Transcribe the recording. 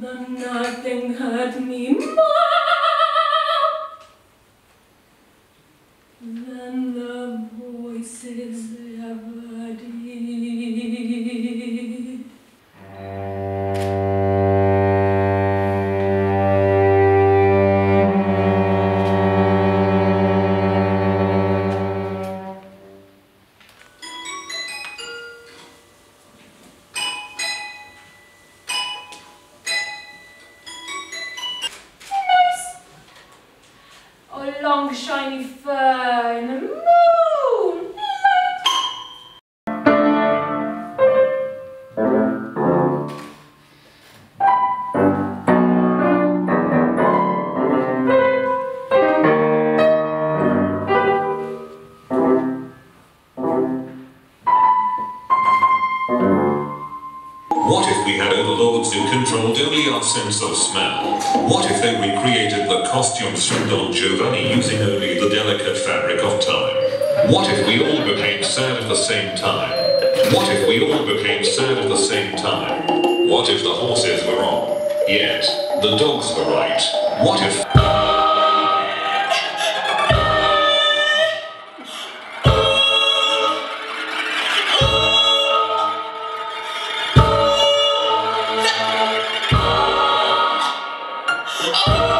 nothing hurt me more long shiny fur in the if we had overlords who controlled only our sense of smell? What if they recreated the costumes from Don Giovanni using only the delicate fabric of time? What if we all became sad at the same time? What if we all became sad at the same time? What if the horses were wrong? Yet, the dogs were right. What if... Oh!